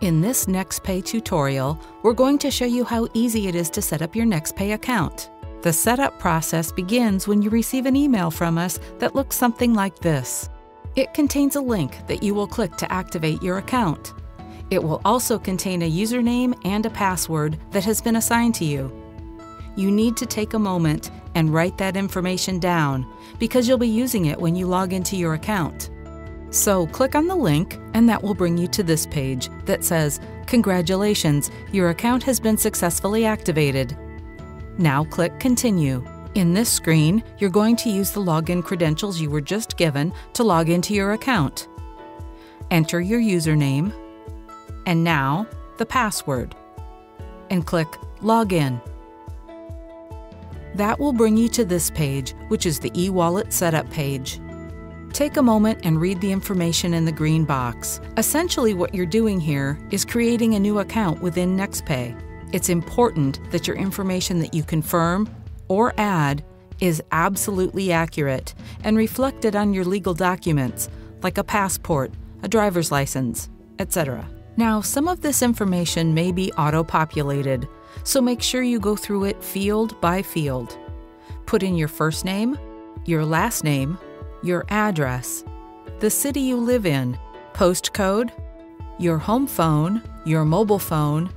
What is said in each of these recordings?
In this NeX Pay tutorial, we're going to show you how easy it is to set up your NeX Pay account. The setup process begins when you receive an email from us that looks something like this. It contains a link that you will click to activate your account. It will also contain a username and a password that has been assigned to you. You need to take a moment and write that information down because you'll be using it when you log into your account. So click on the link and that will bring you to this page that says, Congratulations, your account has been successfully activated. Now click Continue. In this screen, you're going to use the login credentials you were just given to log into your account. Enter your username, and now the password, and click Login. That will bring you to this page, which is the eWallet setup page. Take a moment and read the information in the green box. Essentially, what you're doing here is creating a new account within NeX Pay. It's important that your information that you confirm or add is absolutely accurate and reflected on your legal documents, like a passport, a driver's license, etc. Now, some of this information may be auto populated, so make sure you go through it field by field. Put in your first name, your last name, your address, the city you live in, postcode, your home phone, your mobile phone,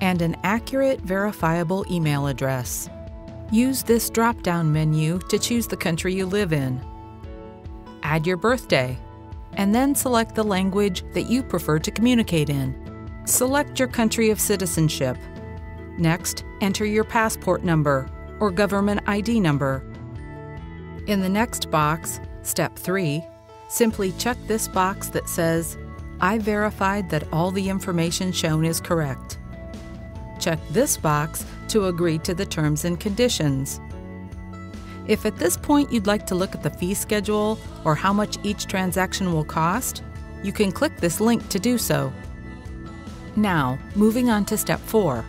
and an accurate, verifiable email address. Use this drop down menu to choose the country you live in. Add your birthday, and then select the language that you prefer to communicate in. Select your country of citizenship. Next, enter your passport number or government ID number. In the next box, Step 3 Simply check this box that says, I verified that all the information shown is correct. Check this box to agree to the terms and conditions. If at this point you'd like to look at the fee schedule or how much each transaction will cost, you can click this link to do so. Now, moving on to step 4.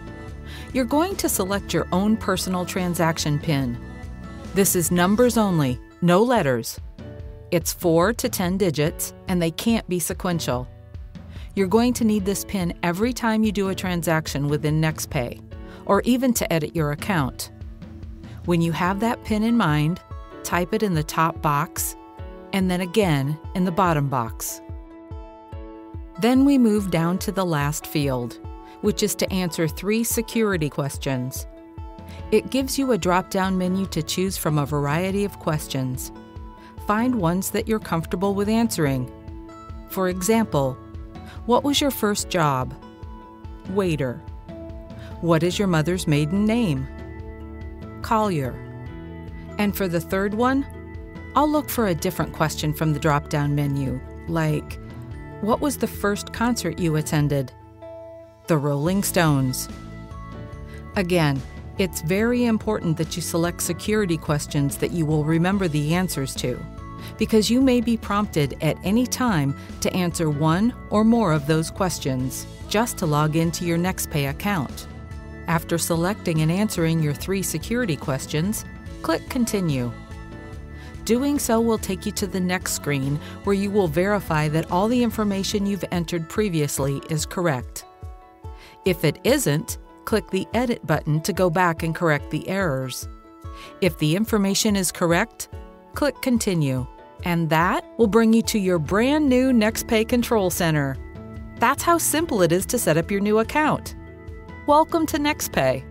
You're going to select your own personal transaction PIN. This is numbers only, no letters. It's 4 to 10 digits, and they can't be sequential. You're going to need this PIN every time you do a transaction within NeX Pay, or even to edit your account. When you have that PIN in mind, type it in the top box, and then again in the bottom box. Then we move down to the last field, which is to answer three security questions. It gives you a drop down menu to choose from a variety of questions find ones that you're comfortable with answering. For example, what was your first job? Waiter. What is your mother's maiden name? Collier. And for the third one, I'll look for a different question from the drop down menu, like, What was the first concert you attended? The Rolling Stones. Again, it's very important that you select security questions that you will remember the answers to, because you may be prompted at any time to answer one or more of those questions just to log into your NeX Pay account. After selecting and answering your three security questions, click Continue. Doing so will take you to the next screen where you will verify that all the information you've entered previously is correct. If it isn't, click the Edit button to go back and correct the errors. If the information is correct, click Continue, and that will bring you to your brand new NeX Pay Control Center. That's how simple it is to set up your new account. Welcome to NeX Pay.